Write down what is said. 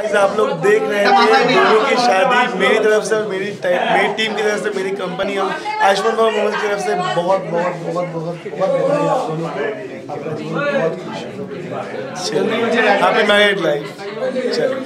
आप लोग देख रहे थे दोनों की शादी मेरी तरफ़ से मेरी मेरी टीम की तरफ़ से मेरी कंपनी और आयुष्मान बाबा मोहन की तरफ़ से बहुत बहुत बहुत बहुत बहुत बहुत खुश हैप्पी मैरिड लाइफ चलिए।